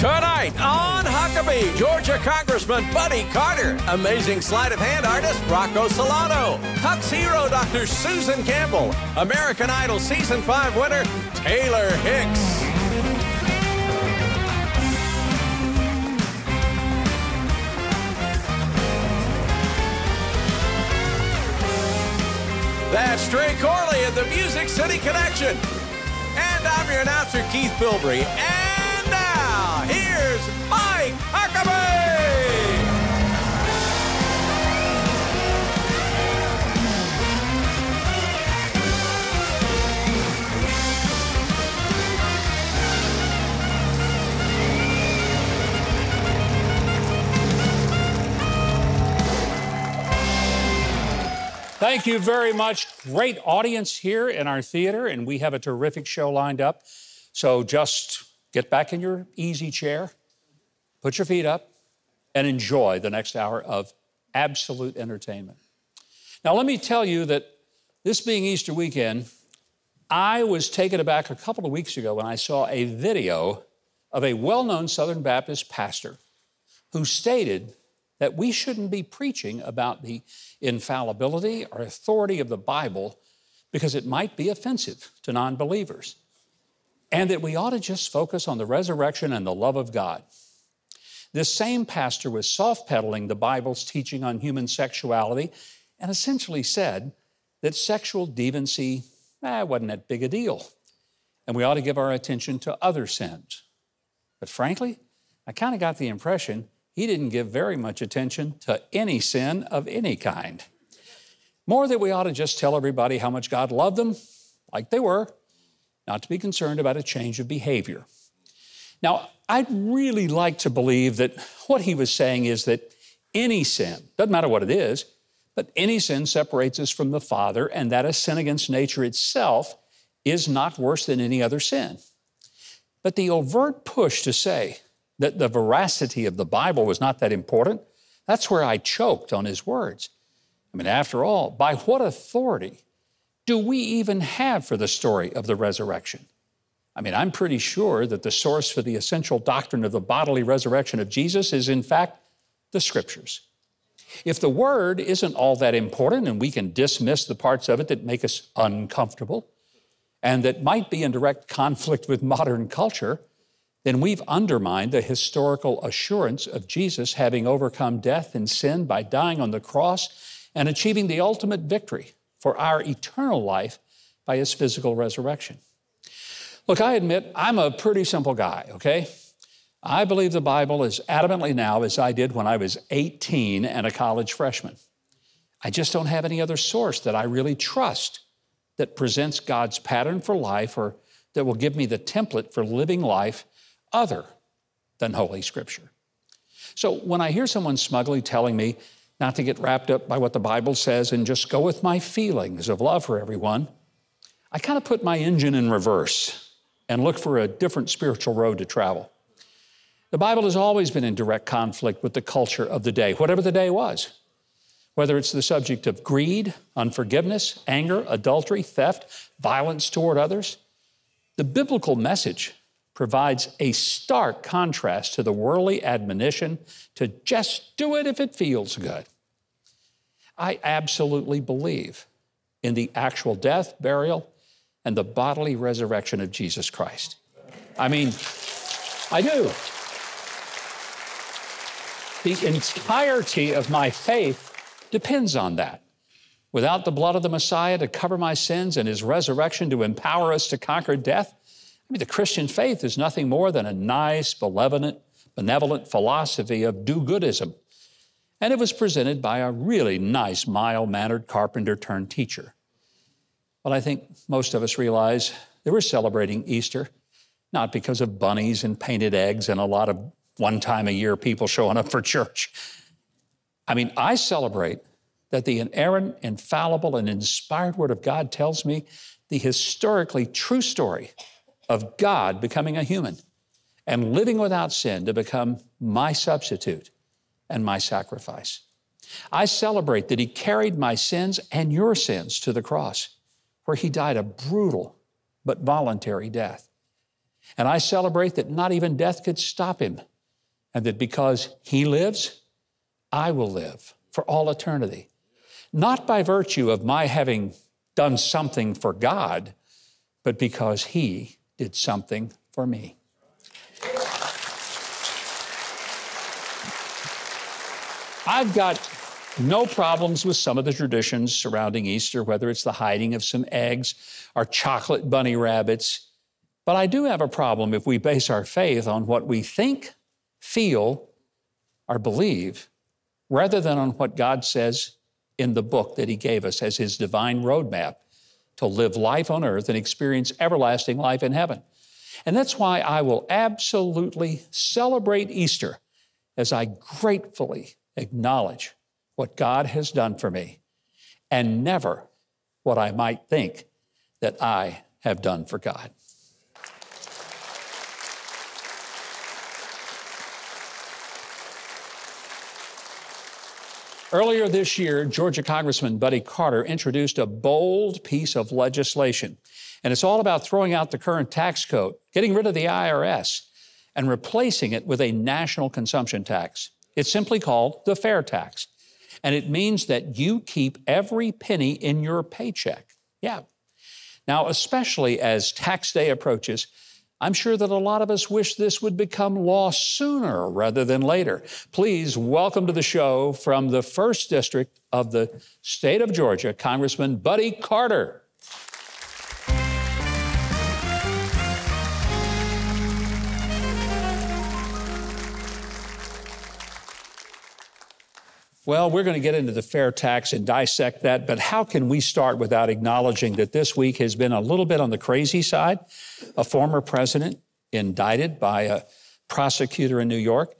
Tonight on Huckabee, Georgia Congressman Buddy Carter, amazing sleight of hand artist Rocco Silano, Huck's hero Dr. Susan Campbell, American Idol Season 5 winner Taylor Hicks. That's Trey Corley at the Music City Connection. And I'm your announcer, Keith Bilbrey. And here's Mike Huckabee! Thank you very much. Great audience here in our theater, and we have a terrific show lined up. So just get back in your easy chair, put your feet up, and enjoy the next hour of absolute entertainment. Now, let me tell you that this being Easter weekend, I was taken aback a couple of weeks ago when I saw a video of a well known Southern Baptist pastor who stated that we shouldn't be preaching about the infallibility or authority of the Bible because it might be offensive to non believers, and that we ought to just focus on the resurrection and the love of God. This same pastor was soft pedaling the Bible's teaching on human sexuality and essentially said that sexual deviancy eh, wasn't that big a deal, and we ought to give our attention to other sins. But frankly, I kind of got the impression he didn't give very much attention to any sin of any kind. More that we ought to just tell everybody how much God loved them, like they were, not to be concerned about a change of behavior. Now, I'd really like to believe that what he was saying is that any sin, doesn't matter what it is, but any sin separates us from the Father, and that a sin against nature itself is not worse than any other sin. But the overt push to say that the veracity of the Bible was not that important, that's where I choked on his words. I mean, after all, by what authority do we even have for the story of the resurrection? I mean, I'm pretty sure that the source for the essential doctrine of the bodily resurrection of Jesus is, in fact, the Scriptures. If the Word isn't all that important and we can dismiss the parts of it that make us uncomfortable and that might be in direct conflict with modern culture, then we've undermined the historical assurance of Jesus having overcome death and sin by dying on the cross and achieving the ultimate victory for our eternal life by his physical resurrection. Look, I admit I'm a pretty simple guy, okay? I believe the Bible as adamantly now as I did when I was 18 and a college freshman. I just don't have any other source that I really trust that presents God's pattern for life or that will give me the template for living life other than Holy Scripture. So when I hear someone smugly telling me not to get wrapped up by what the Bible says and just go with my feelings of love for everyone, I kind of put my engine in reverse and look for a different spiritual road to travel. The Bible has always been in direct conflict with the culture of the day, whatever the day was. Whether it's the subject of greed, unforgiveness, anger, adultery, theft, violence toward others, the biblical message provides a stark contrast to the worldly admonition to just do it if it feels good. I absolutely believe in the actual death, burial, and the bodily resurrection of Jesus Christ. I mean, I do. The entirety of my faith depends on that. Without the blood of the Messiah to cover my sins and his resurrection to empower us to conquer death, I mean, the Christian faith is nothing more than a nice, benevolent, benevolent philosophy of do goodism. And it was presented by a really nice, mild mannered carpenter turned teacher. But I think most of us realize that we're celebrating Easter not because of bunnies and painted eggs and a lot of one time a year people showing up for church. I mean, I celebrate that the inerrant, infallible, and inspired Word of God tells me the historically true story of God becoming a human and living without sin to become my substitute and my sacrifice. I celebrate that He carried my sins and your sins to the cross, where He died a brutal but voluntary death. And I celebrate that not even death could stop him, and that because he lives, I will live for all eternity. Not by virtue of my having done something for God, but because he did something for me. I've got no problems with some of the traditions surrounding Easter, whether it's the hiding of some eggs or chocolate bunny rabbits. But I do have a problem if we base our faith on what we think, feel, or believe, rather than on what God says in the book that He gave us as His divine roadmap to live life on earth and experience everlasting life in heaven. And that's why I will absolutely celebrate Easter as I gratefully acknowledge what God has done for me and never what I might think that I have done for God. Earlier this year, Georgia Congressman Buddy Carter introduced a bold piece of legislation, and it's all about throwing out the current tax code, getting rid of the IRS, and replacing it with a national consumption tax. It's simply called the fair tax, and it means that you keep every penny in your paycheck. Yeah. Now, especially as tax day approaches, I'm sure that a lot of us wish this would become law sooner rather than later. Please welcome to the show from the first district of the state of Georgia, Congressman Buddy Carter. Well, we're going to get into the fair tax and dissect that, but how can we start without acknowledging that this week has been a little bit on the crazy side? A former president indicted by a prosecutor in New York.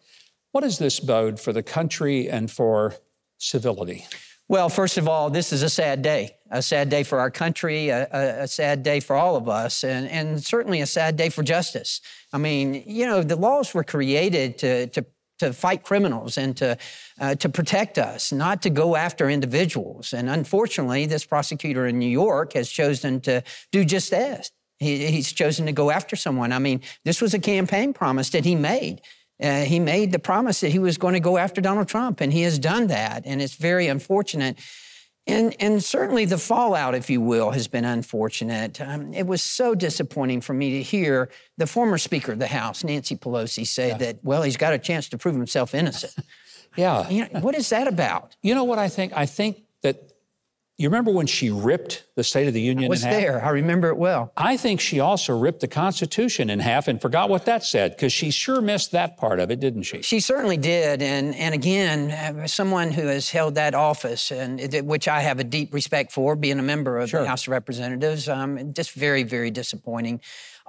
What does this bode for the country and for civility? Well, first of all, this is a sad day, a sad day for our country, a, a, a, sad day for all of us, and, and certainly a sad day for justice. I mean, you know, the laws were created to, to to fight criminals and to, uh, to protect us, not to go after individuals. And unfortunately, this prosecutor in New York has chosen to do just that. He, he's chosen to go after someone. I mean, this was a campaign promise that he made. Uh, he made the promise that he was going to go after Donald Trump, and he has done that. And it's very unfortunate. And, and certainly the fallout, if you will, has been unfortunate. Um, it was so disappointing for me to hear the former Speaker of the House, Nancy Pelosi, say yeah. that, well, he's got a chance to prove himself innocent. yeah. You know, what is that about? You know what I think? I think that you remember when she ripped the State of the Union I was in half? there. I remember it well. I think she also ripped the Constitution in half and forgot what that said because she sure missed that part of it, didn't she? She certainly did. And, and again, uh, someone who has held that office, and which I have a deep respect for, being a member of sure. the House of Representatives, um, just very, very disappointing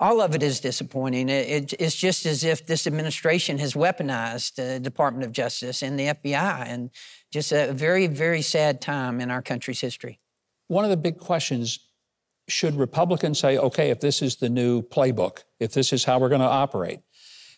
all of it is disappointing. It, it, it's just as if this administration has weaponized the Department of Justice and the FBI, and just a very, very sad time in our country's history. One of the big questions should Republicans say, okay, if this is the new playbook, if this is how we're going to operate,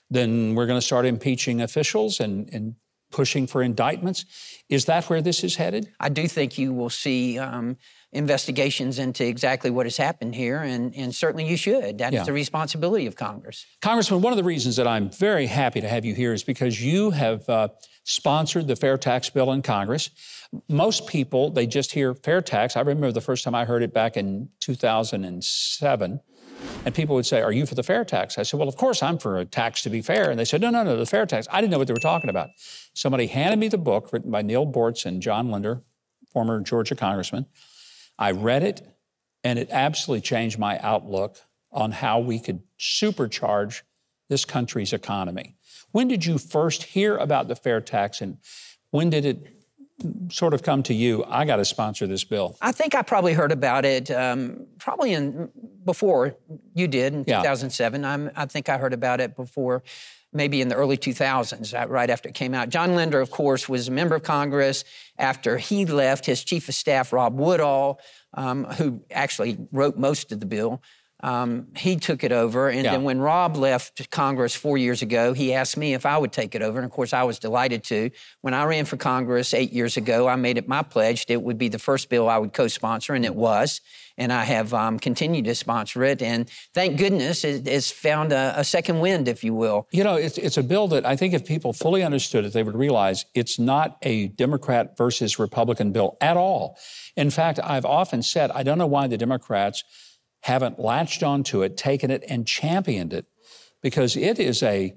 then we're going to start impeaching officials and, and pushing for indictments. Is that where this is headed? I do think you will see um, investigations into exactly what has happened here, and, and certainly you should. That's yeah. the responsibility of Congress. Congressman, one of the reasons that I'm very happy to have you here is because you have uh, sponsored the fair tax bill in Congress. Most people, they just hear fair tax. I remember the first time I heard it back in 2007. And people would say, Are you for the fair tax? I said, Well, of course I'm for a tax to be fair. And they said, No, no, no, the fair tax. I didn't know what they were talking about. Somebody handed me the book written by Neal Boortz and John Linder, former Georgia congressman. I read it, and it absolutely changed my outlook on how we could supercharge this country's economy. When did you first hear about the fair tax, and when did it sort of come to you? I got to sponsor this bill. I think I probably heard about it um, probably in before you did in yeah. 2007. I'm, I think I heard about it before maybe in the early 2000s, uh, right after it came out. John Linder, of course, was a member of Congress. After he left, his chief of staff, Rob Woodall, um, who actually wrote most of the bill, um, he took it over. And Yeah. then when Rob left Congress four years ago, he asked me if I would take it over. And of course, I was delighted to. When I ran for Congress eight years ago, I made it my pledge that it would be the first bill I would co sponsor, and it was. And I have um, continued to sponsor it. And thank goodness it, it's found a, a second wind, if you will. You know, it's, it's a bill that I think if people fully understood it, they would realize it's not a Democrat versus Republican bill at all. In fact, I've often said, I don't know why the Democrats haven't latched onto it, taken it, and championed it, because it is a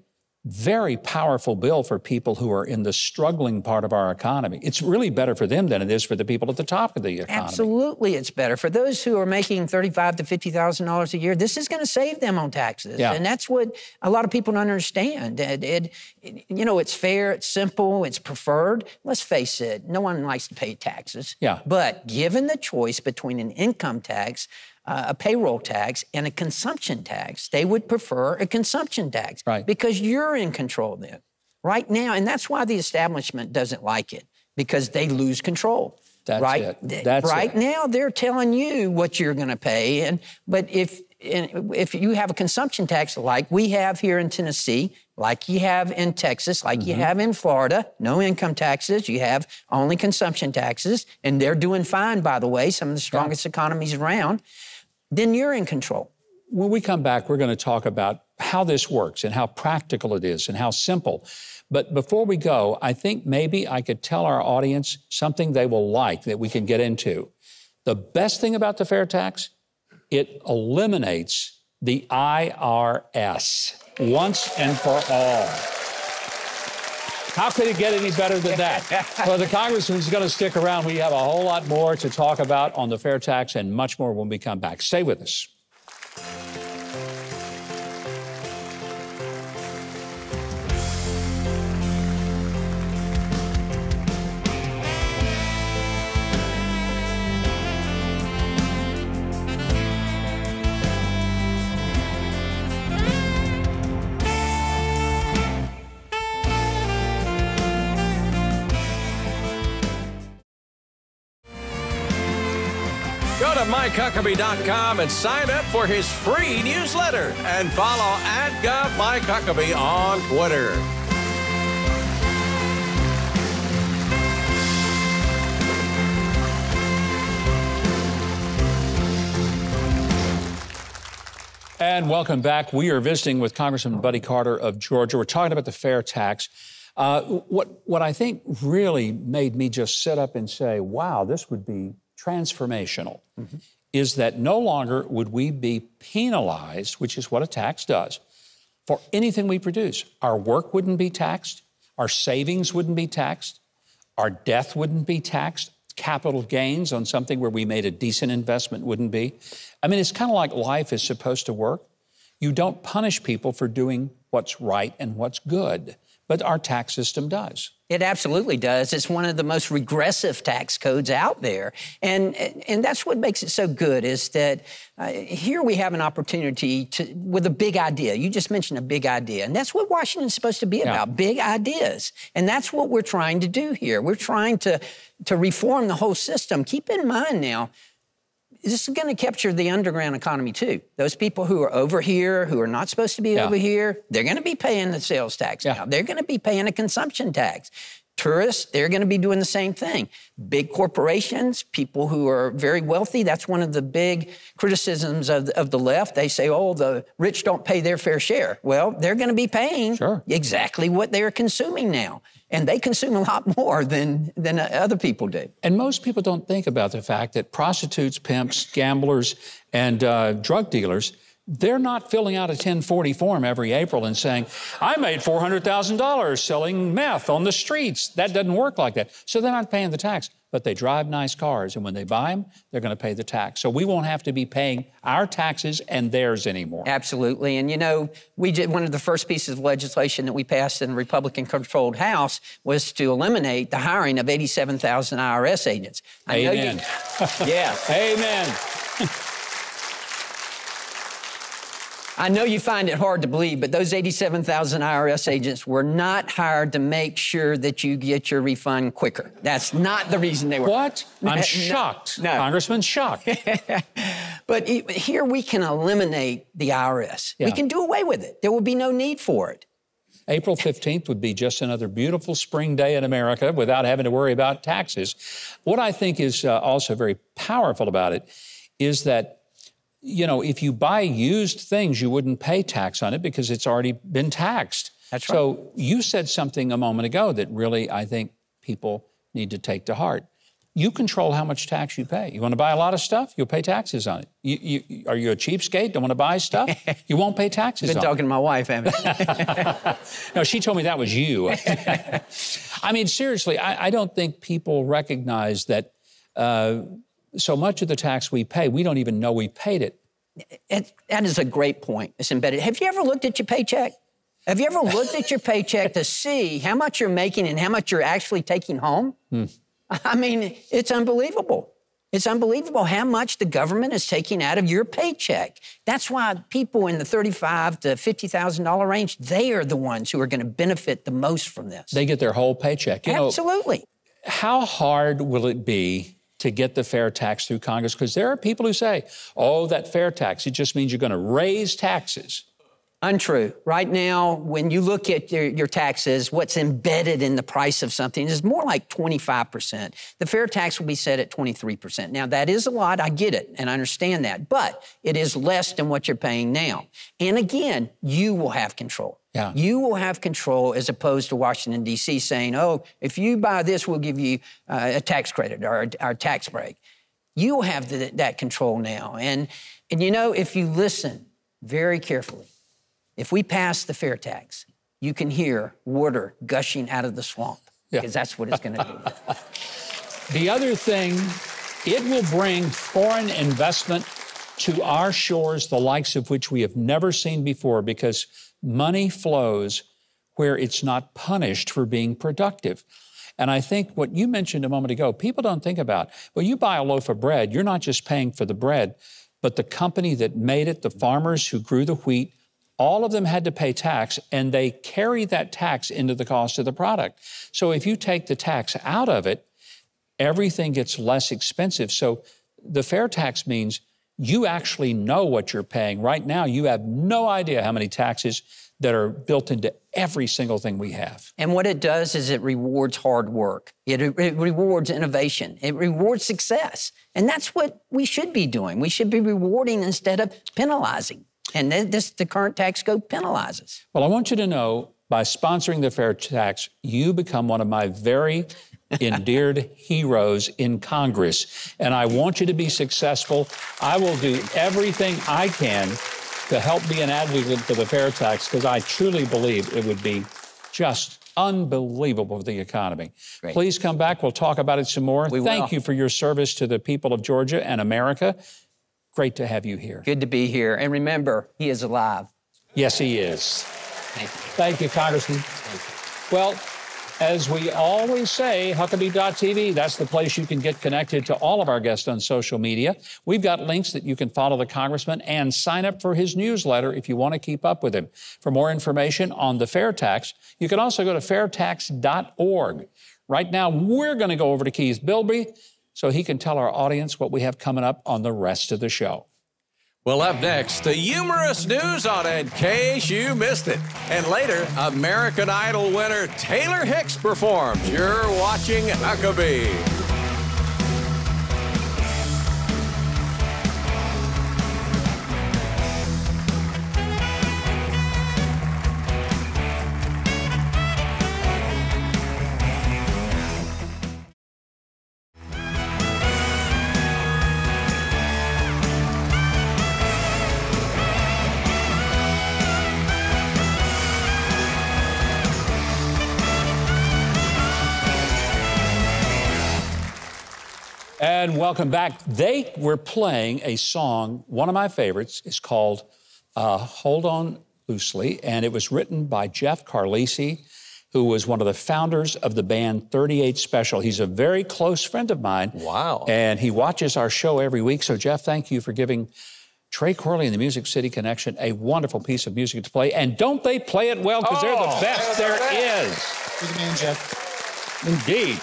very powerful bill for people who are in the struggling part of our economy. It's really better for them than it is for the people at the top of the economy. Absolutely, it's better for those who are making thirty-five to fifty thousand dollars a year. This is going to save them on taxes, Yeah. and that's what a lot of people don't understand. It, it- you know, it's fair, it's simple, it's preferred. Let's face it, no one likes to pay taxes. Yeah. But given the choice between an income tax, uh, a payroll tax, and a consumption tax, they would prefer a consumption tax Right. because you're in control then. Right now, and that's why the establishment doesn't like it because they lose control. That's right? it. That's right it. now they're telling you what you're going to pay, and but if and if you have a consumption tax like we have here in Tennessee, like you have in Texas, like you Mm-hmm. have in Florida, no income taxes, you have only consumption taxes, and they're doing fine, by the way, some of the strongest economies around. Then you're in control. When we come back, we're going to talk about how this works and how practical it is and how simple. But before we go, I think maybe I could tell our audience something they will like that we can get into. The best thing about the fair tax, it eliminates the IRS once and for all. How could it get any better than that? well, the congressman's going to stick around. We have a whole lot more to talk about on the fair tax and much more when we come back. Stay with us. Go MikeHuckabee.com and sign up for his free newsletter and follow at Gov Mike Huckabee on Twitter. And welcome back. We are visiting with Congressman Buddy Carter of Georgia. We're talking about the fair tax. Uh, what, what I think really made me just sit up and say, wow, this would be transformational, is that no longer would we be penalized, which is what a tax does, for anything we produce. Our work wouldn't be taxed, our savings wouldn't be taxed, our death wouldn't be taxed. Capital gains on something where we made a decent investment wouldn't be. I mean, it's kind of like life is supposed to work. You don't punish people for doing what's right and what's good, but our tax system does. It absolutely does. It's one of the most regressive tax codes out there, and and that's what makes it so good. Is that uh, here we have an opportunity to with a big idea. You just mentioned a big idea, and that's what Washington's supposed to be Yeah. about: big ideas. And that's what we're trying to do here. We're trying to to reform the whole system. Keep in mind now, this is going to capture the underground economy too. Those people who are over here, who are not supposed to be Yeah. over here, they're going to be paying the sales tax Yeah. now. They're going to be paying a consumption tax. Tourists, they're going to be doing the same thing. Big corporations, people who are very wealthy, that's one of the big criticisms of, of the left. They say, oh, the rich don't pay their fair share. Well, they're going to be paying Sure. exactly what they're consuming now. And they consume a lot more than, than other people do. And most people don't think about the fact that prostitutes, pimps, gamblers, and uh, drug dealers, they're not filling out a 1040 form every April and saying, I made $400,000 selling meth on the streets. That doesn't work like that. So they're not paying the tax, but they drive nice cars. And when they buy them, they're going to pay the tax. So we won't have to be paying our taxes and theirs anymore. Absolutely. And you know, we did one of the first pieces of legislation that we passed in the Republican controlled House was to eliminate the hiring of 87,000 IRS agents. I know you- Amen. yeah. Amen. I know you find it hard to believe, but those 87,000 IRS agents were not hired to make sure that you get your refund quicker. That's not the reason they were. What? I'm shocked. no. Congressman, shocked. But here we can eliminate the IRS. Yeah. We can do away with it. There will be no need for it. April 15th would be just another beautiful spring day in America without having to worry about taxes. What I think is uh, also very powerful about it is that, you know, if you buy used things, you wouldn't pay tax on it because it's already been taxed. That's right. So you said something a moment ago that really I think people need to take to heart you control how much tax you pay. You want to buy a lot of stuff, you'll pay taxes on it. You, you, are you a cheapskate? Don't want to buy stuff? You won't pay taxes. Been talking it. to my wife, haven't no, she told me that was you. I mean, seriously, I, I, don't think people recognize that uh, so much of the tax we pay, we don't even know we paid it. it. That is a great point. It's embedded. Have you ever looked at your paycheck? Have you ever looked at your paycheck to see how much you're making and how much you're actually taking home? Hmm. I mean, it's unbelievable. It's unbelievable how much the government is taking out of your paycheck. That's why people in the thirty-five to fifty thousand dollar range, they are the ones who are going to benefit the most from this. They get their whole paycheck. You Absolutely. Know, how hard will it be to get the fair tax through Congress? Because there are people who say, "Oh, that fair tax, it just means you're going to raise taxes." Untrue. Right now, when you look at your, your, taxes, what's embedded in the price of something is more like 25%. The fair tax will be set at 23%. Now, that is a lot. I get it and I understand that, but it is less than what you're paying now. And again, you will have control. Yeah. You will have control as opposed to Washington, D.C. saying, oh, if you buy this, we'll give you uh, a tax credit or a, or tax break. You will have the, that control now. And, and you know, if you listen very carefully, if we pass the fair tax, you can hear water gushing out of the swamp because yeah. that's what it's going to do. the other thing, it will bring foreign investment to our shores, the likes of which we have never seen before, because money flows where it's not punished for being productive. And I think what you mentioned a moment ago, people don't think about, well, you buy a loaf of bread, you're not just paying for the bread, but the company that made it, the farmers who grew the wheat, all of them had to pay tax and they carry that tax into the cost of the product. So if you take the tax out of it, everything gets less expensive. So the fair tax means you actually know what you're paying. Right now, you have no idea how many taxes that are built into every single thing we have. And what it does is it rewards hard work. It, it, rewards innovation. It rewards success. And that's what we should be doing. We should be rewarding instead of penalizing. And this, the current tax code penalizes. Well, I want you to know by sponsoring the fair tax, you become one of my very endeared heroes in Congress. And I want you to be successful. I will do everything I can to help be an advocate for the fair tax because I truly believe it would be just unbelievable for the economy. Great. Please come back. We'll talk about it some more. We Thank will. you for your service to the people of Georgia and America. Great to have you here. Good to be here. And remember, he is alive. Yes, he is. Thank you. Thank you, Congressman. Thank you. Well, as we always say, Huckabee.tv, that's the place you can get connected to all of our guests on social media. We've got links that you can follow the congressman and sign up for his newsletter if you want to keep up with him. For more information on the fair tax, you can also go to fairtax.org. Right now, we're going to go over to Keith Bilbrey so he can tell our audience what we have coming up on the rest of the show. Well, up next, the humorous news on in case you missed it. And later, American Idol winner Taylor Hicks performs. You're watching Huckabee. And welcome back. They were playing a song, one of my favorites. It's called uh, Hold On Loosely, and it was written by Jeff Carlisi, who was one of the founders of the band 38 Special. He's a very close friend of mine. Wow. And he watches our show every week. So, Jeff, thank you for giving Trey Corley and the Music City Connection a wonderful piece of music to play. And don't they play it well? Because oh, they're the best there is. Good man, Jeff. Indeed.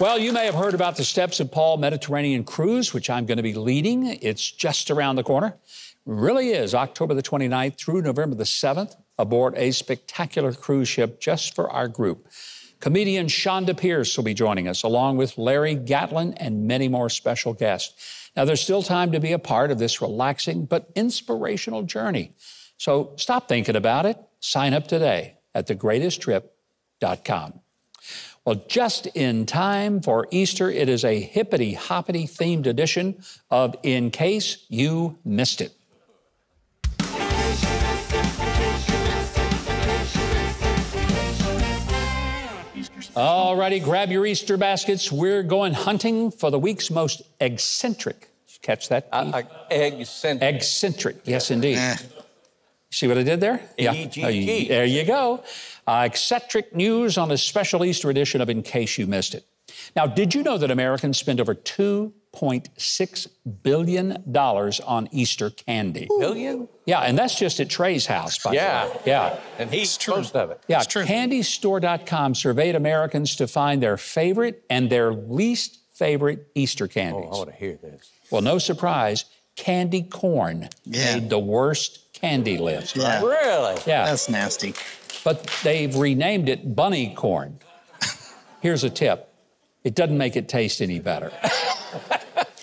Well, you may have heard about the Steps of Paul Mediterranean Cruise, which I'm going to be leading. It's just around the corner. really is October the 29th through November the 7th aboard a spectacular cruise ship just for our group. Comedian Chonda Pierce will be joining us, along with Larry Gatlin and many more special guests. Now, there's still time to be a part of this relaxing but inspirational journey. So stop thinking about it. Sign up today at thegreatesttrip.com. Well, just in time for Easter, it is a hippity hoppity themed edition of In Case You Missed It. All righty, grab your Easter baskets. We're going hunting for the week's most eccentric. Catch that? Uh, eccentric. Eccentric, yes, indeed. Eh. See what I did there? Yeah. E-G-G. There you go. Uh, eccentric news on a special Easter edition of In Case You Missed It. Now, did you know that Americans spend over $2.6 billion on Easter candy? Billion? Yeah, and that's just at Trey's house, by yeah. the way. Yeah. And he's true. most of it. Yeah, candystore.com surveyed Americans to find their favorite and their least favorite Easter candies. Oh, I want to hear this. Well, no surprise, candy corn yeah. made the worst candy list. Yeah. Really? Yeah. That's nasty. But they've renamed it bunny corn. Here's a tip it doesn't make it taste any better.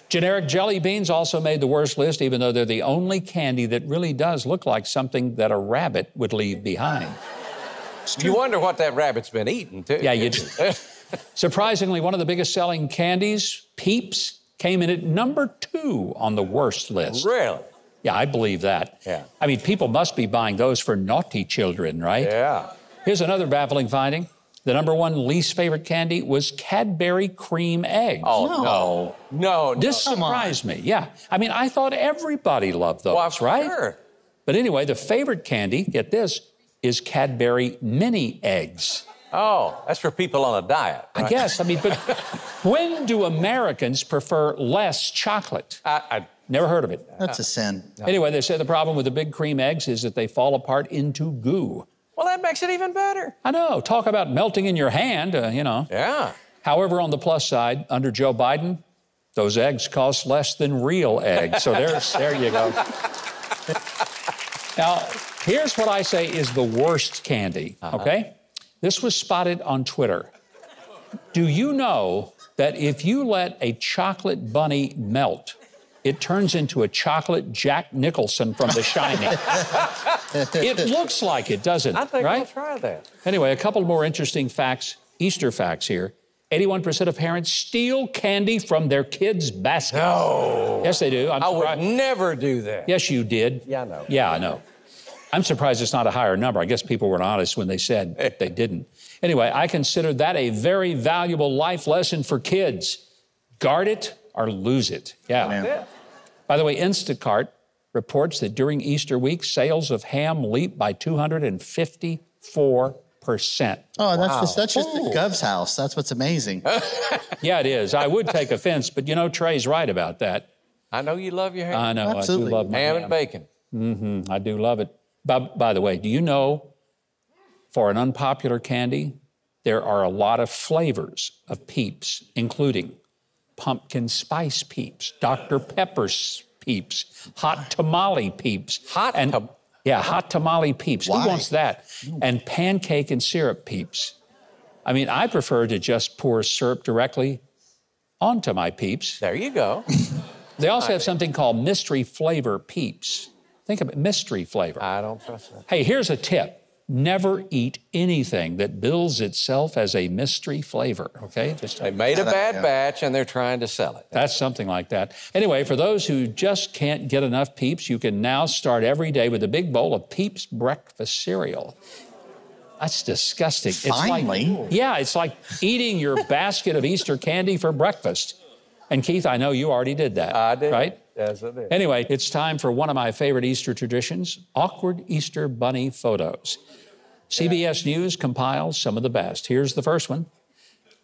Generic jelly beans also made the worst list, even though they're the only candy that really does look like something that a rabbit would leave behind. You wonder what that rabbit's been eating, too. Yeah, you do. Surprisingly, one of the biggest selling candies, Peeps, came in at number two on the worst list. Really? Yeah, I believe that. Yeah. I mean, people must be buying those for naughty children, right? Yeah. Here's another baffling finding. The number one least favorite candy was Cadbury cream eggs. Oh, no. No. no, no. This surprised me. Yeah. I mean, I thought everybody loved those, well, right? Sure. But anyway, the favorite candy, get this, is Cadbury mini eggs. Oh, that's for people on a diet. Right? I guess. I mean, but when do Americans prefer less chocolate? I, I never heard of it. That's a sin. Anyway, they say the problem with the big cream eggs is that they fall apart into goo. Well, that makes it even better. I know. Talk about melting in your hand, uh, you know. Yeah. However, on the plus side, under Joe Biden, those eggs cost less than real eggs. So there's, there you go. now, here's what I say is the worst candy, uh-huh. okay? This was spotted on Twitter. Do you know that if you let a chocolate bunny melt, it turns into a chocolate Jack Nicholson from The Shining. it looks like it, doesn't it? I think right? I'll try that. Anyway, a couple more interesting facts, Easter facts here. 81% of parents steal candy from their kids' basket. No. Yes, they do. I'm i would never do that. Yes, you did. Yeah, I know. Yeah, I know. I'm surprised it's not a higher number. I guess people weren't honest when they said they didn't. Anyway, I consider that a very valuable life lesson for kids. Guard it or lose it. Yeah. By the way, Instacart reports that during Easter week, sales of ham leaped by 254 percent. Oh, that's wow. just, that's just the Gov's house. That's what's amazing. yeah, it is. I would take offense, but you know Trey's right about that. I know you love your ham. I know. Absolutely. I do love my ham, ham and bacon. Mm-hmm. I do love it. By, by the way, do you know for an unpopular candy, there are a lot of flavors of Peeps, including pumpkin spice Peeps, Dr. Pepper's Peeps, hot tamale Peeps. Hot and, tam- Yeah, hot tamale Peeps. Why? Who wants that? And pancake and syrup Peeps. I mean, I prefer to just pour syrup directly onto my Peeps. There you go. they also have something called mystery flavor Peeps. Think of it, mystery flavor. I don't trust that. Hey, here's a tip. Never eat anything that bills itself as a mystery flavor, okay? Just they made a bad batch and they're trying to sell it. That's something like that. Anyway, for those who just can't get enough Peeps, you can now start every day with a big bowl of Peeps breakfast cereal. That's disgusting. Finally. It's like, yeah, it's like eating your basket of Easter candy for breakfast. And Keith, I know you already did that. I did. Right? Yes, I did. Anyway, it's time for one of my favorite Easter traditions awkward Easter bunny photos. CBS News compiles some of the best. Here's the first one.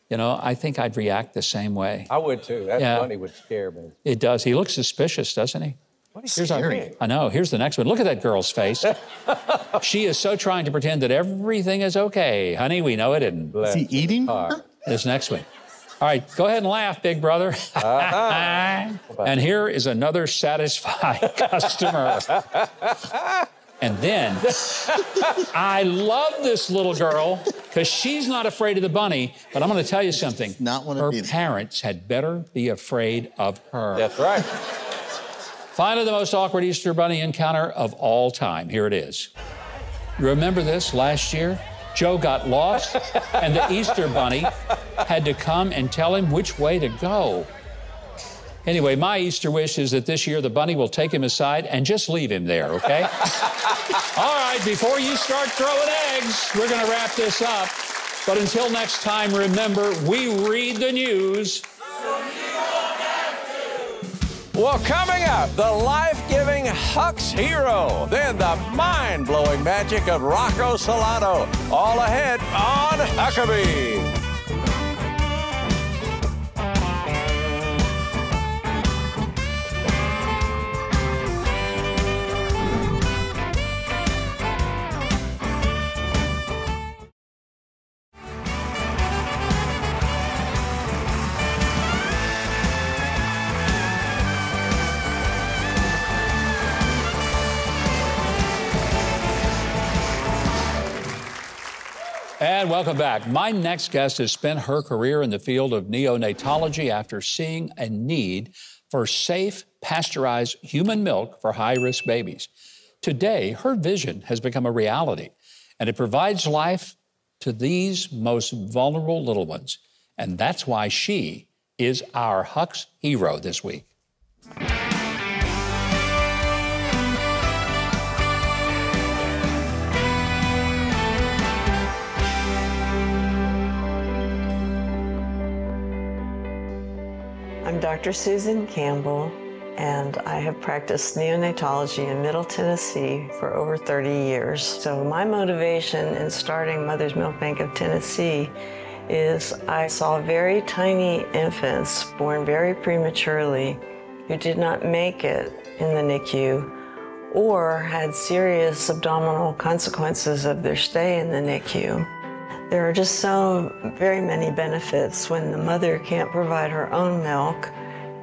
You know, I think I'd react the same way. I would too. That yeah. bunny would scare me. It does. He looks suspicious, doesn't he? What is Here's scary. Our, I know. Here's the next one. Look at that girl's face. she is so trying to pretend that everything is okay. Honey, we know it isn't. Is he eating? This next one. All right, go ahead and laugh, big brother. Uh-huh. and here is another satisfied customer. And then I love this little girl because she's not afraid of the bunny. But I'm going to tell you something. Not one her parents had better be afraid of her. That's right. Finally, the most awkward Easter bunny encounter of all time. Here it is. Remember this last year? Joe got lost, and the Easter bunny had to come and tell him which way to go. Anyway, my Easter wish is that this year the bunny will take him aside and just leave him there, okay? All right, before you start throwing eggs, we're going to wrap this up. But until next time, remember, we read the news. Well, coming up, the life giving Huck's hero, then the mind blowing magic of Rocco Silano. All ahead on Huckabee. Welcome back. My next guest has spent her career in the field of neonatology after seeing a need for safe, pasteurized human milk for high risk babies. Today, her vision has become a reality, and it provides life to these most vulnerable little ones. And that's why she is our Huck's hero this week. Dr. Susan Campbell, and I have practiced neonatology in Middle Tennessee for over 30 years. So, my motivation in starting Mother's Milk Bank of Tennessee is I saw very tiny infants born very prematurely who did not make it in the NICU or had serious abdominal consequences of their stay in the NICU. There are just so very many benefits when the mother can't provide her own milk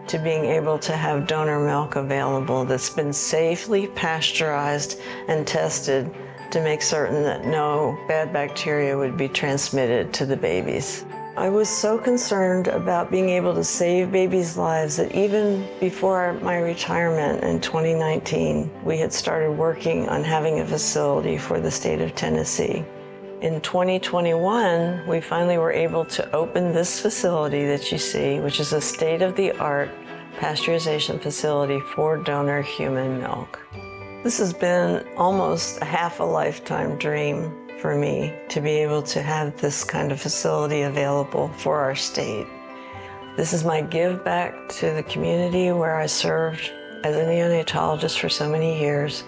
to being able to have donor milk available that's been safely pasteurized and tested to make certain that no bad bacteria would be transmitted to the babies. I was so concerned about being able to save babies' lives that even before my retirement in 2019, we had started working on having a facility for the state of Tennessee. In 2021, we finally were able to open this facility that you see, which is a state of the art pasteurization facility for donor human milk. This has been almost a half a lifetime dream for me to be able to have this kind of facility available for our state. This is my give back to the community where I served as a neonatologist for so many years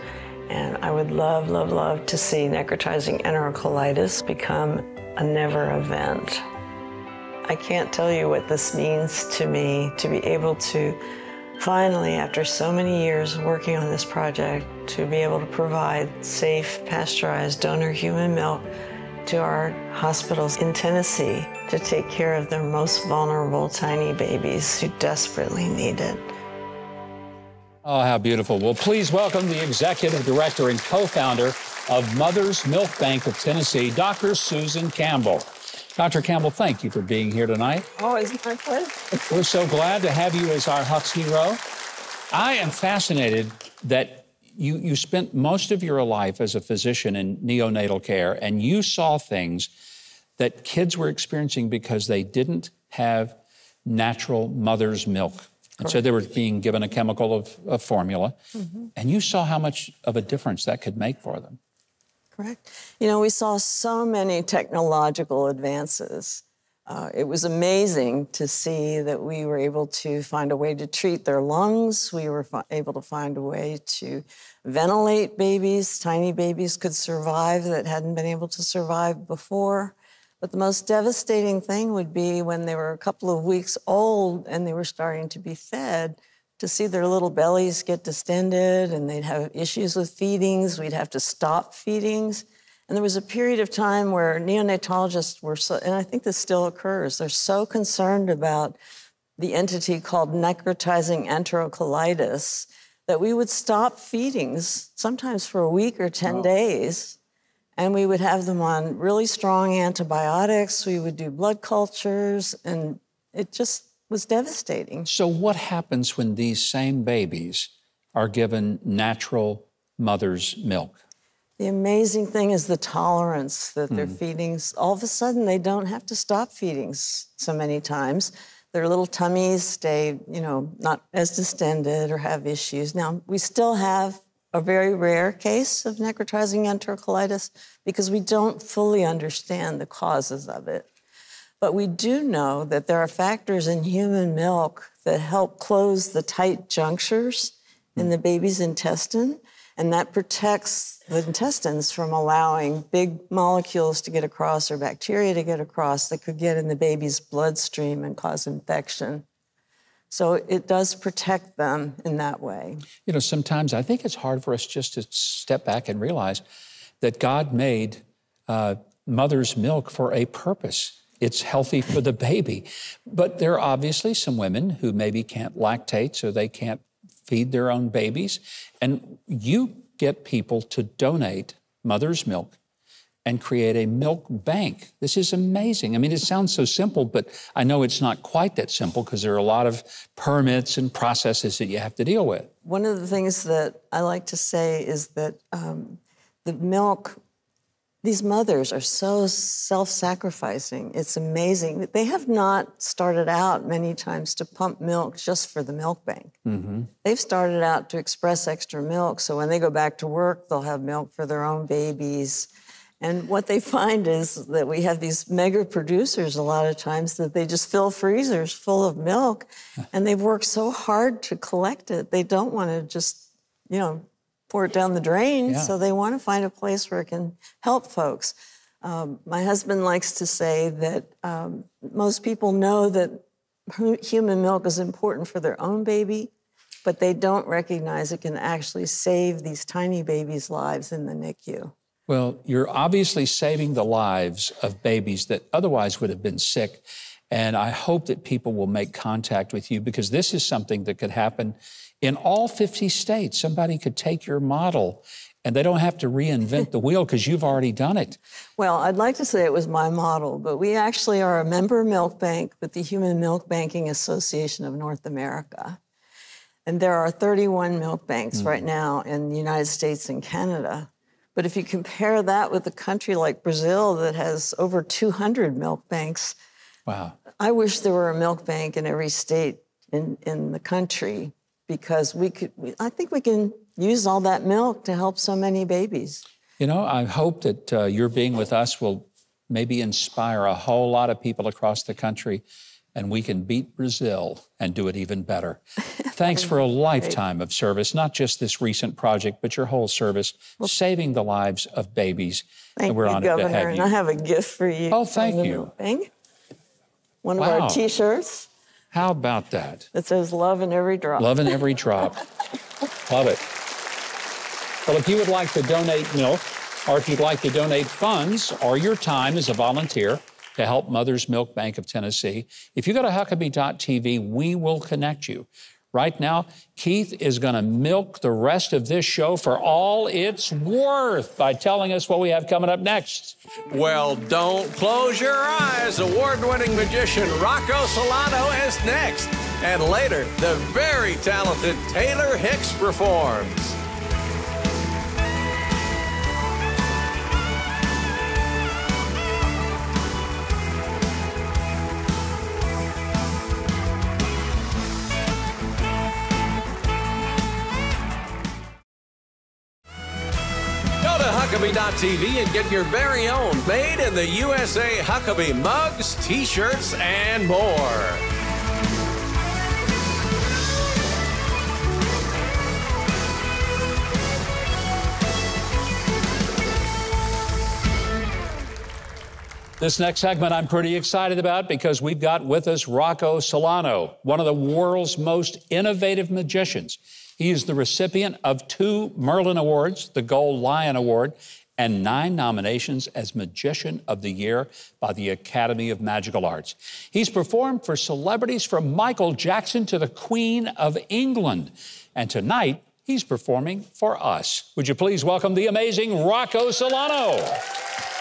and I would love, love, love to see necrotizing enterocolitis become a never event. I can't tell you what this means to me to be able to finally, after so many years working on this project, to be able to provide safe, pasteurized donor human milk to our hospitals in Tennessee to take care of their most vulnerable tiny babies who desperately need it. Oh, how beautiful. Well, please welcome the executive director and co founder of Mother's Milk Bank of Tennessee, Dr. Susan Campbell. Dr. Campbell, thank you for being here tonight. Oh, it's my pleasure. We're so glad to have you as our Huck's hero. I am fascinated that you, you spent most of your life as a physician in neonatal care and you saw things that kids were experiencing because they didn't have natural mother's milk. And so they were being given a chemical of, of formula. Mm-hmm. And you saw how much of a difference that could make for them. Correct. You know, we saw so many technological advances. Uh, it was amazing to see that we were able to find a way to treat their lungs. We were fi- able to find a way to ventilate babies. Tiny babies could survive that hadn't been able to survive before. But the most devastating thing would be when they were a couple of weeks old and they were starting to be fed to see their little bellies get distended and they'd have issues with feedings. We'd have to stop feedings. And there was a period of time where neonatologists were so, and I think this still occurs, they're so concerned about the entity called necrotizing enterocolitis that we would stop feedings, sometimes for a week or 10 wow. days, and we would have them on really strong antibiotics. We would do blood cultures, and it just was devastating. So, what happens when these same babies are given natural mother's milk? The amazing thing is the tolerance that mm. their hmm. feedings, all of a sudden, they don't have to stop feedings so many times. Their little tummies stay, you know, not as distended or have issues. Now, we still have a very rare case of necrotizing enterocolitis because we don't fully understand the causes of it. But we do know that there are factors in human milk that help close the tight junctures in the baby's intestine, and that protects the intestines from allowing big molecules to get across or bacteria to get across that could get in the baby's bloodstream and cause infection. So it does protect them in that way. You know, sometimes I think it's hard for us just to step back and realize that God made uh, mother's milk for a purpose. It's healthy for the baby. But there are obviously some women who maybe can't lactate, so they can't feed their own babies. And you get people to donate mother's milk and create a milk bank. This is amazing. I mean, it sounds so simple, but I know it's not quite that simple because there are a lot of permits and processes that you have to deal with. One of the things that I like to say is that um, the milk, these mothers are so self sacrificing. It's amazing. They have not started out many times to pump milk just for the milk bank. Mm-hmm. They've started out to express extra milk so when they go back to work, they'll have milk for their own babies and what they find is that we have these mega producers a lot of times that they just fill freezers full of milk and they've worked so hard to collect it. They don't want to just, you know, pour it down the drain. Yeah. So they want to find a place where it can help folks. Um, my husband likes to say that um, most people know that human milk is important for their own baby, but they don't recognize it can actually save these tiny babies' lives in the NICU. Well, you're obviously saving the lives of babies that otherwise would have been sick. And I hope that people will make contact with you because this is something that could happen in all 50 states. Somebody could take your model and they don't have to reinvent the wheel because you've already done it. Well, I'd like to say it was my model, but we actually are a member milk bank with the Human Milk Banking Association of North America. And there are 31 milk banks mm. right now in the United States and Canada. But if you compare that with a country like Brazil that has over 200 milk banks, wow. I wish there were a milk bank in every state in, in the country because we could, I think we can use all that milk to help so many babies. You know, I hope that uh, your being with us will maybe inspire a whole lot of people across the country and we can beat Brazil and do it even better. Thanks for a lifetime of service, not just this recent project, but your whole service, well, saving the lives of babies. Thank and we're you, Governor, to have you. And I have a gift for you. Oh, thank you. Thing. One wow. of our T-shirts. How about that? It says "Love in every drop." Love in every drop. Love it. Well, if you would like to donate milk, or if you'd like to donate funds or your time as a volunteer to help Mother's Milk Bank of Tennessee. If you go to Huckabee.tv, we will connect you. Right now, Keith is going to milk the rest of this show for all it's worth by telling us what we have coming up next. Well, don't close your eyes. Award winning magician Rocco Silano is next. And later, the very talented Taylor Hicks performs. Huckabee.tv and get your very own made in the USA Huckabee mugs, t shirts, and more. This next segment I'm pretty excited about because we've got with us Rocco Silano, one of the world's most innovative magicians. He is the recipient of two Merlin Awards, the Gold Lion Award and nine nominations as Magician of the Year by the Academy of Magical Arts. He's performed for celebrities from Michael Jackson to the Queen of England. And tonight, he's performing for us. Would you please welcome the amazing Rocco Silano?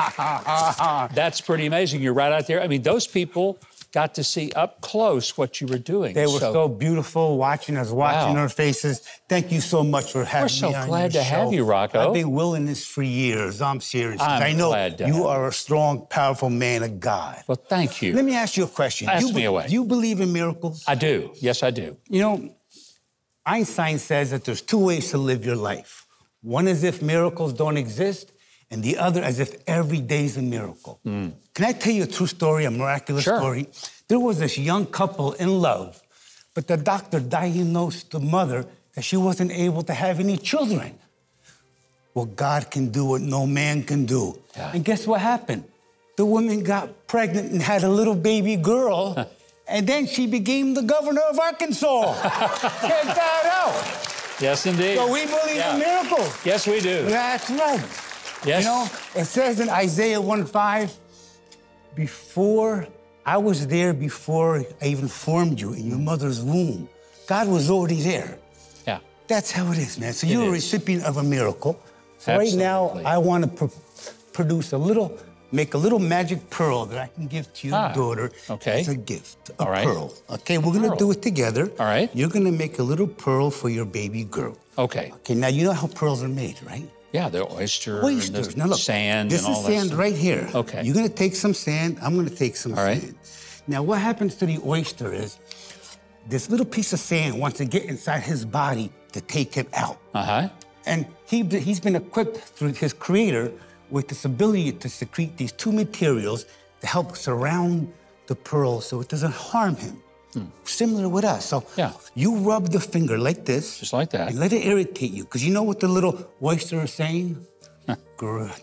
That's pretty amazing. You're right out there. I mean, those people got to see up close what you were doing. They were so, beautiful watching us, watching wow. our faces. Thank you so much for having so me. We're so glad to show. have you, Rocco. I've been willing this for years. I'm serious. I'm I know glad you are a strong, powerful man of God. Well, thank you. Let me ask you a question. Ask you me away. Do you believe in miracles? I do. Yes, I do. You know, Einstein says that there's two ways to live your life. One is if miracles don't exist, and the other as if every day is a miracle. Mm. Can I tell you a true story, a miraculous sure. story? There was this young couple in love, but the doctor diagnosed the mother that she wasn't able to have any children. Well, God can do what no man can do. Yeah. And guess what happened? The woman got pregnant and had a little baby girl, and then she became the governor of Arkansas. Check that out. Yes, indeed. So we believe yeah. in miracles. Yes, we do. That's right. Yes. You know, it says in Isaiah 1 5, before I was there before I even formed you in your mother's womb. God was already there. Yeah. That's how it is, man. So it you're is. a recipient of a miracle. So Absolutely. right now, I want to pr- produce a little, make a little magic pearl that I can give to your ah, daughter okay. as a gift. A All right. pearl. Okay, we're going to do it together. All right. You're going to make a little pearl for your baby girl. Okay. Okay, now you know how pearls are made, right? Yeah, the oyster, Oysters. and Now look, sand, this and all is sand right here. Okay. You're gonna take some sand. I'm gonna take some All right. sand. Now, what happens to the oyster is this little piece of sand wants to get inside his body to take him out. Uh huh. And he, he's been equipped through his creator with this ability to secrete these two materials to help surround the pearl so it doesn't harm him. Similar with us. So. Yeah. you rub the finger like this. Just like that. And let it irritate you. Because you know what the little oyster is saying?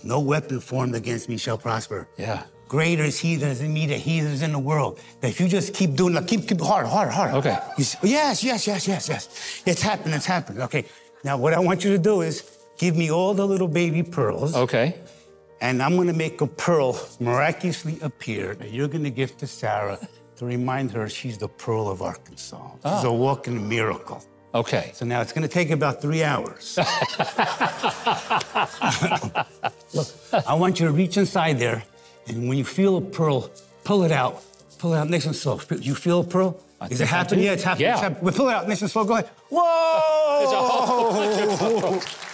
No weapon formed against me shall prosper. Yeah. Greater is he that is in me than he that is in the world. That if you just keep doing like keep keep hard, hard, hard. Okay. You s- yes, yes, yes, yes, yes. It's happened, it's happened. Okay. Now what I want you to do is give me all the little baby pearls. Okay. And I'm gonna make a pearl miraculously appear that you're gonna give to Sarah to remind her she's the pearl of Arkansas. She's a walking miracle. Okay. So now it's gonna take about three hours. Look, I want you to reach inside there, and when you feel a pearl, pull it out. Pull it out nice and slow. You feel a pearl? I Is it happening? Yeah, it's happening. Yeah. It's happening. Pull it out nice and slow. Go ahead. Whoa!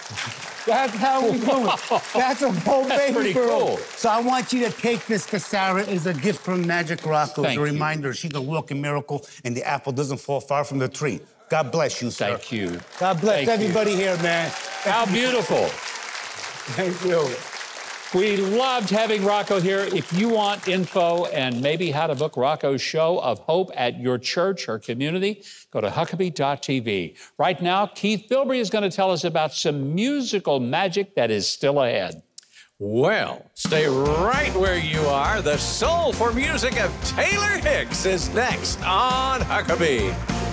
That's how we do it. That's a whole That's baby pearl. cool. So I want you to take this to Sarah as a gift from Magic Rocco, as a you. reminder she's a walking miracle and the apple doesn't fall far from the tree. God bless you, sir. Thank you. God bless Thank you. everybody here, man. How beautiful. Thank you. We loved having Rocco here. If you want info and maybe how to book Rocco's show of hope at your church or community, go to Huckabee.tv. Right now, Keith Bilbrey is going to tell us about some musical magic that is still ahead. Well, stay right where you are. The soul for music of Taylor Hicks is next on Huckabee.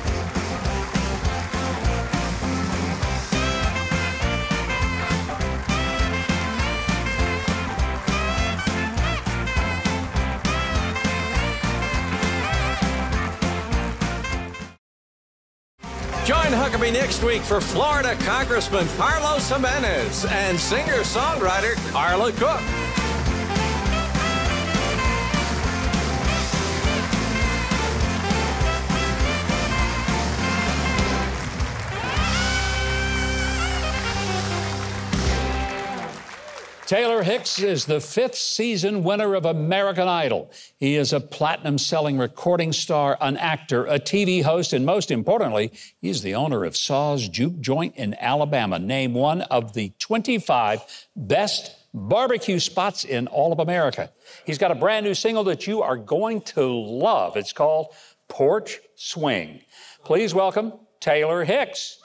Huckabee next week for Florida Congressman Carlos Gimenez and singer-songwriter Carla Cook. Taylor Hicks is the fifth season winner of American Idol. He is a platinum selling recording star, an actor, a TV host, and most importantly, he's the owner of Saw's Juke Joint in Alabama, named one of the 25 best barbecue spots in all of America. He's got a brand new single that you are going to love. It's called Porch Swing. Please welcome Taylor Hicks.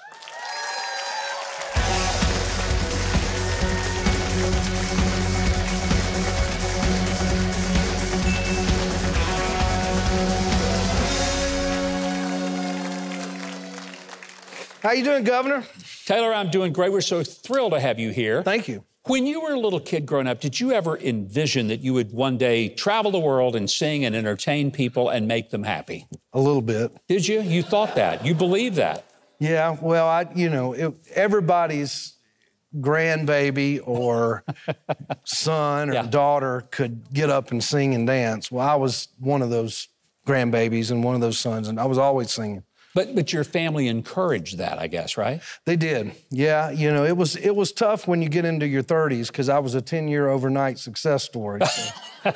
How you doing, Governor? Taylor, I'm doing great. We're so thrilled to have you here. Thank you. When you were a little kid growing up, did you ever envision that you would one day travel the world and sing and entertain people and make them happy? A little bit. Did you? You thought that. You believed that. Yeah. Well, I, you know, it, everybody's grandbaby or son or Yeah. daughter could get up and sing and dance. Well, I was one of those grandbabies and one of those sons, and I was always singing. But but your family encouraged that, I guess, right? They did. Yeah, you know, it was it was tough when you get into your 30s because I was a 10-year overnight success story. So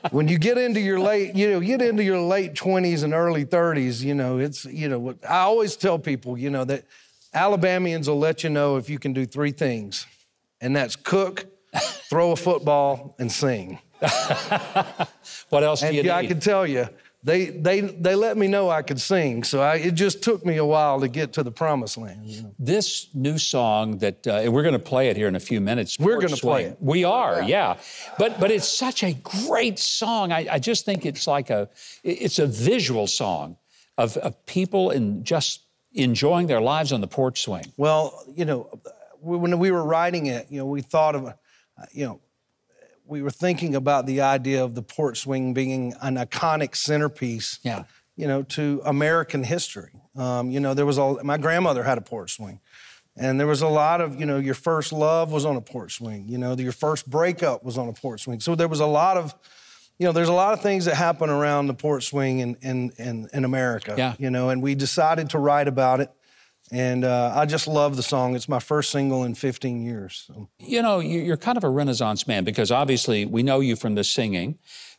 when you get into your late, you know, get into your late 20s and early 30s, you know, it's you know, what- I always tell people, you know, that Alabamians will let you know if you can do three things. And that's cook, throw a football, and sing. What else do you yeah, I can tell you, they they they let me know I could sing. So I, it just took me a while to get to the promised land. You know? this new song that uh, and we're going to play it here in a few minutes. We're gonna play it. We are, yeah. But but it's such a great song. I, I just think it's like a it's a visual song of, of people and just enjoying their lives on the porch swing. Well, you know, when we were writing it, you know, we thought of, uh, you know, we were thinking about the idea of the port swing being an iconic centerpiece, Yeah. you know, to American history. Um, you know, there was a, my grandmother had a port swing. And there was a lot of, you know, your first love was on a port swing. You know, your first breakup was on a port swing. So there was a lot of, you know, there's a lot of things that happen around the port swing in, in, in, in America. Yeah. You know, and we decided to write about it. And uh, I just love the song. It's my first single in 15 years. So. You know, you're kind of a renaissance man because obviously we know you from the singing,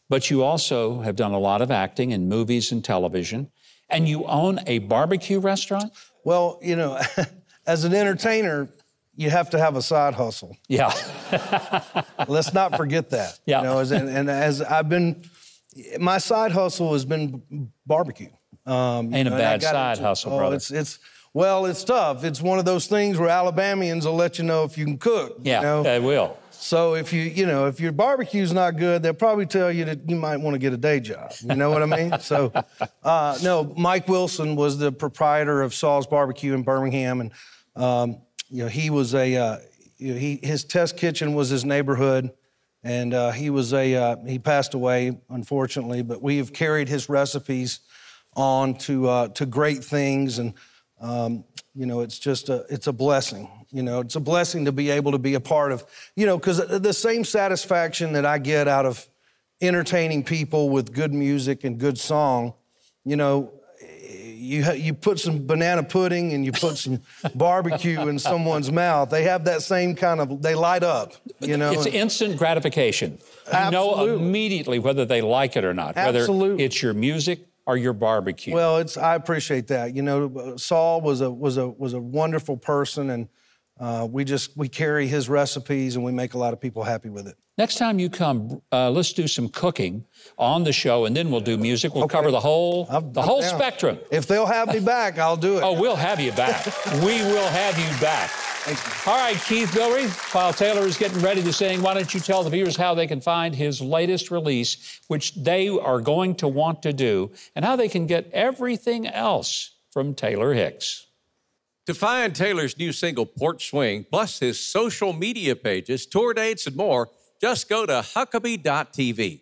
but you also have done a lot of acting in movies and television, and you own a barbecue restaurant? Well, you know, as an entertainer, you have to have a side hustle. Yeah. Let's not forget that. Yeah. You know, as, and, and as I've been, my side hustle has been barbecue. Um, Ain't a you know, and bad side into- hustle, oh, brother. It's it's well, it's tough. It's one of those things where Alabamians will let you know if you can cook. you Yeah, know? they will. So if you you know if your barbecue's not good, they'll probably tell you that you might want to get a day job. You know what I mean? So uh, no, Mike Wilson was the proprietor of Saw's Barbecue in Birmingham, and um, you know he was a uh, you know, he his test kitchen was his neighborhood, and uh, he was a uh, he passed away unfortunately, but we have carried his recipes on to uh, to great things and. Um, you know, it's just a it's a blessing. You know, it's a blessing to be able to be a part of. You know, because the same satisfaction that I get out of entertaining people with good music and good song, you know, you ha- you put some banana pudding and you put some barbecue in someone's mouth, they have that same kind of they light up. You know, It's instant gratification. You know immediately whether they like it or not, whether Absolutely. it's your music or your barbecue. Well, it's I appreciate that. You know, Saw was a was a was a wonderful person, and uh, we just we carry his recipes and we make a lot of people happy with it. Next time you come, uh, let's do some cooking on the show, and then we'll do music. We'll cover the whole I'm- the whole spectrum. If they'll have me back, I'll do it. Oh, we'll have you back. we will have you back. All right, Keith Bilbrey, while Taylor is getting ready to sing, why don't you tell the viewers how they can find his latest release, which they are going to want to do, and how they can get everything else from Taylor Hicks. To find Taylor's new single, Porch Swing, plus his social media pages, tour dates, and more, just go to Huckabee.tv.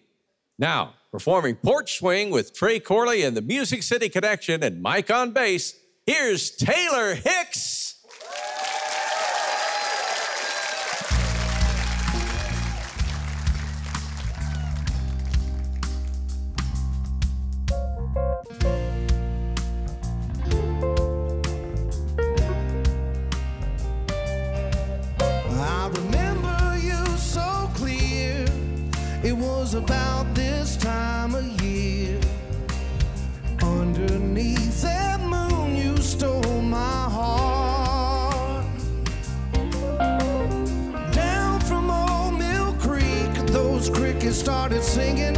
Now, performing Porch Swing with Trey Corley and the Music City Connection and Mike on bass, here's Taylor Hicks. Singing